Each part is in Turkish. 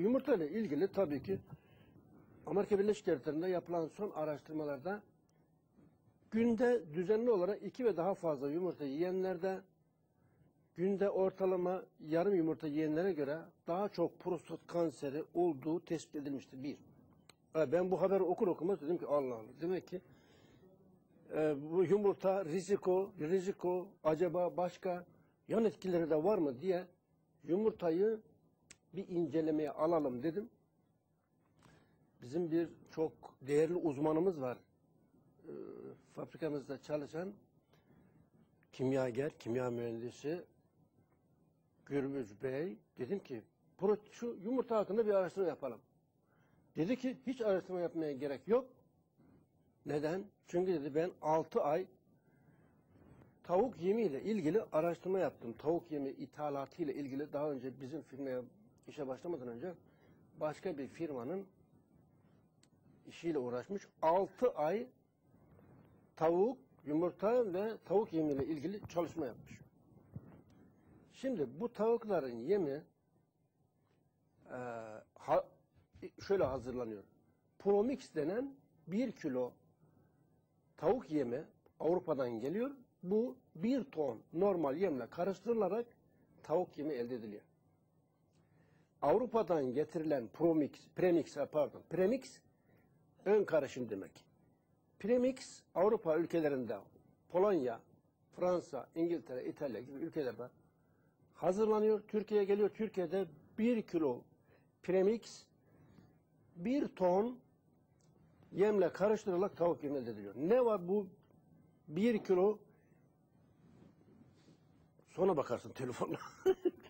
Yumurta ile ilgili tabii ki Amerika Birleşik Devletleri'nde yapılan son araştırmalarda günde düzenli olarak iki ve daha fazla yumurta yiyenlerde günde ortalama yarım yumurta yiyenlere göre daha çok prostat kanseri olduğu tespit edilmiştir. Bir. Ha, Ben bu haberi okur okumaz dedim ki Allah Allah. Demek ki e, bu yumurta riziko, riziko acaba başka yan etkileri de var mı diye yumurtayı bir incelemeye alalım dedim. Bizim bir çok değerli uzmanımız var. E, fabrikamızda çalışan kimyager, kimya mühendisi Gürbüz Bey. Dedim ki "Pro- şu yumurta hakkında bir araştırma yapalım. Dedi ki hiç araştırma yapmaya gerek yok. Neden? Çünkü dedi ben 6 ay tavuk yemiyle ilgili araştırma yaptım. Tavuk yemi ithalatı ile ilgili daha önce bizim firmaya işe başlamadan önce başka bir firmanın işiyle uğraşmış. 6 ay tavuk, yumurta ve tavuk yemiyle ilgili çalışma yapmış. Şimdi bu tavukların yemi eee, ha- şöyle hazırlanıyor. Promix denen bir kilo tavuk yemi Avrupa'dan geliyor. Bu bir ton normal yemle karıştırılarak tavuk yemi elde ediliyor. Avrupa'dan getirilen Promix, Premix pardon, Premix ön karışım demek. Premix Avrupa ülkelerinde Polonya, Fransa, İngiltere, İtalya gibi ülkelerde hazırlanıyor. Türkiye'ye geliyor. Türkiye'de bir kilo Premix bir ton yemle karıştırılarak tavuk yemi elde ediliyor. Ne var bu bir kilo sonra bakarsın telefonla.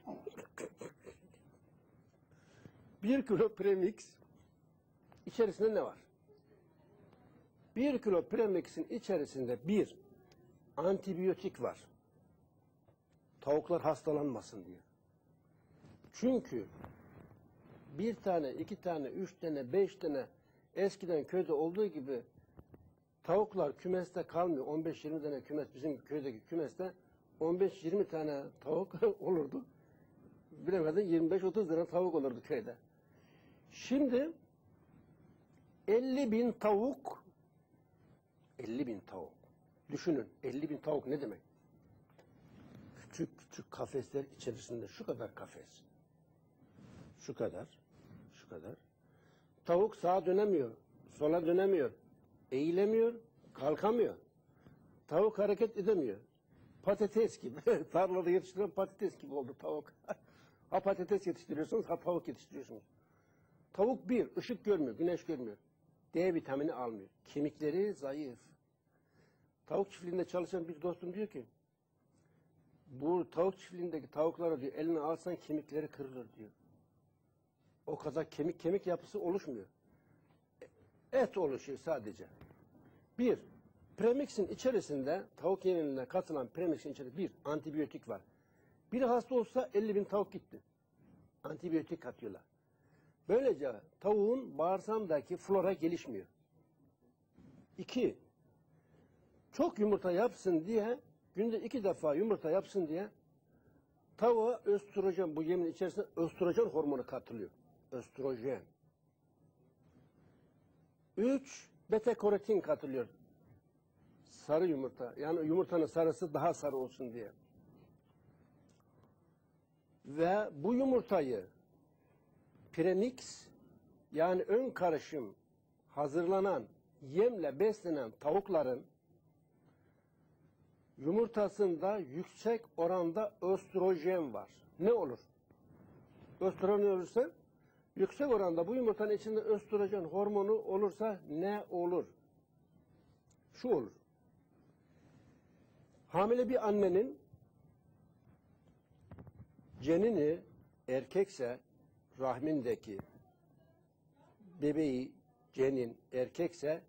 bir kilo premix içerisinde ne var? Bir kilo premixin içerisinde bir antibiyotik var. Tavuklar hastalanmasın diye. Çünkü bir tane, iki tane, üç tane, beş tane eskiden köyde olduğu gibi tavuklar kümeste kalmıyor. 15-20 tane kümes bizim köydeki kümeste 15-20 tane tavuk olurdu. Bilemedin 25-30 tane tavuk olurdu köyde. Şimdi 50 bin tavuk 50 bin tavuk. Düşünün 50 bin tavuk ne demek? Küçük küçük kafesler içerisinde şu kadar kafes. Şu kadar. Şu kadar. Tavuk sağa dönemiyor. Sola dönemiyor. Eğilemiyor. Kalkamıyor. Tavuk hareket edemiyor. Patates gibi. Tarlada yetiştirilen patates gibi oldu tavuk. ha patates yetiştiriyorsunuz ha tavuk yetiştiriyorsunuz. Tavuk bir, ışık görmüyor, güneş görmüyor. D vitamini almıyor. Kemikleri zayıf. Tavuk çiftliğinde çalışan bir dostum diyor ki, bu tavuk çiftliğindeki tavukları diyor, eline alsan kemikleri kırılır diyor. O kadar kemik kemik yapısı oluşmuyor. Et oluşuyor sadece. Bir, premixin içerisinde, tavuk yemine katılan premixin içerisinde bir, antibiyotik var. Biri hasta olsa 50 bin tavuk gitti. Antibiyotik katıyorlar. Böylece tavuğun bağırsağındaki flora gelişmiyor. İki, çok yumurta yapsın diye, günde iki defa yumurta yapsın diye tavuğa östrojen, bu yemin içerisinde östrojen hormonu katılıyor. Östrojen. Üç, beta katılıyor. Sarı yumurta. Yani yumurtanın sarısı daha sarı olsun diye. Ve bu yumurtayı premix yani ön karışım hazırlanan yemle beslenen tavukların yumurtasında yüksek oranda östrojen var. Ne olur? Östrojen olursa yüksek oranda bu yumurtanın içinde östrojen hormonu olursa ne olur? Şu olur. Hamile bir annenin cenini erkekse rahmindeki bebeği cenin erkekse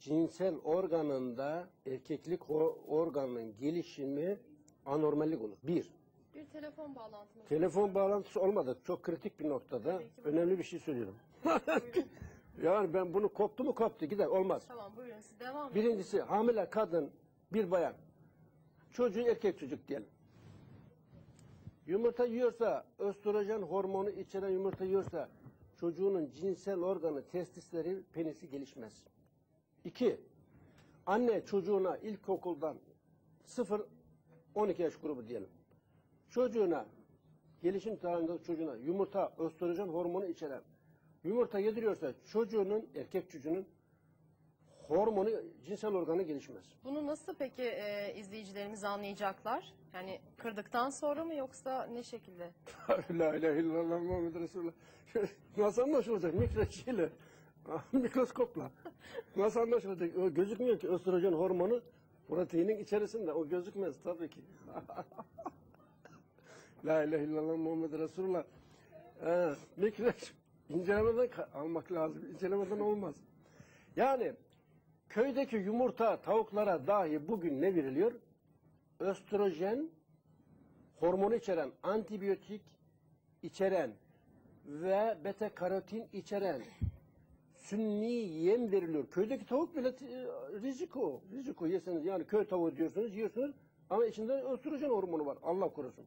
cinsel organında erkeklik organının gelişimi anormallik olur. Bir, Bir telefon bağlantımız. telefon bağlantısı olmadı. Çok kritik bir noktada. Önemli bir şey söylüyorum. Yani ben bunu koptu mu koptu gider olmaz. tamam buyurun siz devam edin. Birincisi hamile kadın bir bayan. Çocuğu erkek çocuk diyelim. Yumurta yiyorsa, östrojen hormonu içeren yumurta yiyorsa çocuğunun cinsel organı, testisleri, penisi gelişmez. İki, anne çocuğuna ilkokuldan 0-12 yaş grubu diyelim. Çocuğuna, gelişim çağındaki çocuğuna yumurta, östrojen hormonu içeren yumurta yediriyorsa çocuğunun, erkek çocuğunun hormonu, cinsel organı gelişmez. Bunu nasıl peki e, izleyicilerimiz anlayacaklar? Yani kırdıktan sonra mı yoksa ne şekilde? La ilahe illallah Muhammed Resulullah. Şöyle, Nasıl anlaşılacak? Mikroşiyle, mikroskopla. Nasıl anlaşılacak? O gözükmüyor ki östrojen hormonu proteinin içerisinde. O gözükmez tabii ki. La ilahe illallah Muhammed Resulullah. Ee, mikro incelemeden ka- almak lazım. İncelemeden olmaz. Yani köydeki yumurta tavuklara dahi bugün ne veriliyor? Östrojen hormonu içeren, antibiyotik içeren ve beta karotin içeren sünni yem veriliyor. Köydeki tavuk bile e, riziko. Riziko yeseniz yani köy tavuğu diyorsunuz yiyorsunuz ama içinde östrojen hormonu var. Allah korusun.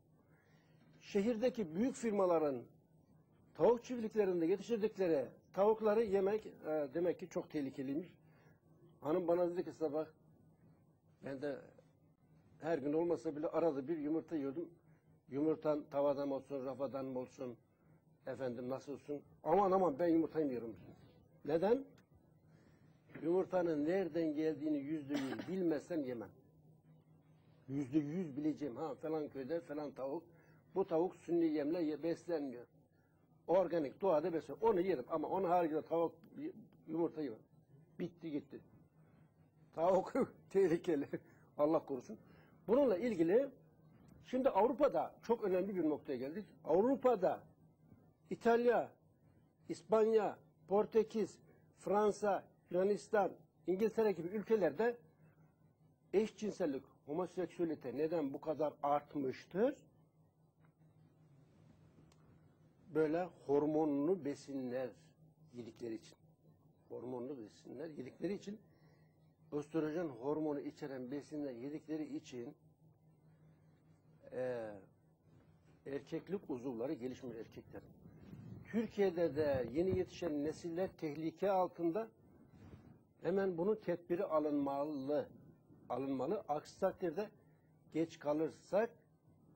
Şehirdeki büyük firmaların tavuk çiftliklerinde yetiştirdikleri tavukları yemek e, demek ki çok tehlikeliymiş. Hanım bana dedi ki sabah ben de her gün olmasa bile arada bir yumurta yiyordum. Yumurtan tavadan olsun, rafadan mı olsun, efendim nasıl olsun. Aman aman ben yumurta yemiyorum. Neden? Yumurtanın nereden geldiğini yüzde yüz bilmezsem yemem. Yüzde yüz bileceğim. Ha falan köyde falan tavuk. Bu tavuk sünni yemle ye- beslenmiyor. Organik doğada besleniyor. Onu yerim ama onun haricinde tavuk yumurta yemem. Bitti gitti. Tavuk tehlikeli. Allah korusun. Bununla ilgili şimdi Avrupa'da çok önemli bir noktaya geldik. Avrupa'da İtalya, İspanya, Portekiz, Fransa, Yunanistan, İngiltere gibi ülkelerde eşcinsellik, homoseksüelite neden bu kadar artmıştır? Böyle hormonlu besinler yedikleri için. Hormonlu besinler yedikleri için östrojen hormonu içeren besinler yedikleri için eee, erkeklik uzuvları gelişmiyor erkeklerin. Türkiye'de de yeni yetişen nesiller tehlike altında hemen bunun tedbiri alınmalı. Alınmalı. Aksi takdirde geç kalırsak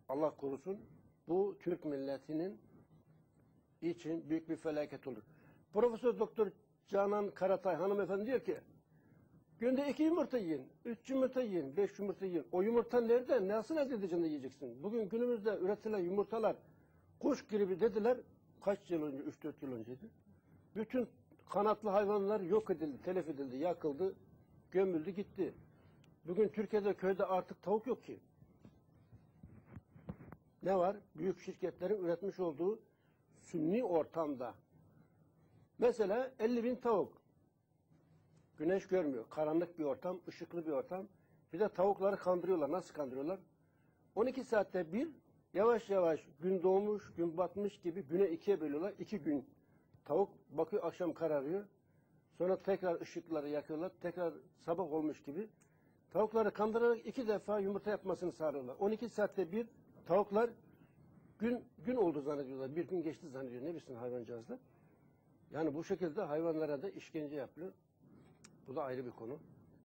Allah korusun bu Türk milletinin için büyük bir felaket olur. Profesör Doktor Canan Karatay hanımefendi diyor ki günde iki yumurta yiyin, üç yumurta yiyin, beş yumurta yiyin. O yumurta nereden, nasıl elde edeceksin de yiyeceksin? Bugün günümüzde üretilen yumurtalar kuş gribi dediler. Kaç yıl önce, üç dört yıl önceydi. Bütün kanatlı hayvanlar yok edildi, telef edildi, yakıldı, gömüldü gitti. Bugün Türkiye'de köyde artık tavuk yok ki. Ne var? Büyük şirketlerin üretmiş olduğu sünni ortamda. Mesela 50 bin tavuk. Güneş görmüyor. Karanlık bir ortam, ışıklı bir ortam. Bir de tavukları kandırıyorlar. Nasıl kandırıyorlar? 12 saatte bir yavaş yavaş gün doğmuş, gün batmış gibi güne ikiye bölüyorlar. İki gün tavuk bakıyor akşam kararıyor. Sonra tekrar ışıkları yakıyorlar. Tekrar sabah olmuş gibi. Tavukları kandırarak iki defa yumurta yapmasını sağlıyorlar. 12 saatte bir tavuklar gün gün oldu zannediyorlar. Bir gün geçti zannediyor. Ne bilsin hayvancağızlar. Yani bu şekilde hayvanlara da işkence yapılıyor. Bu da ayrı bir konu.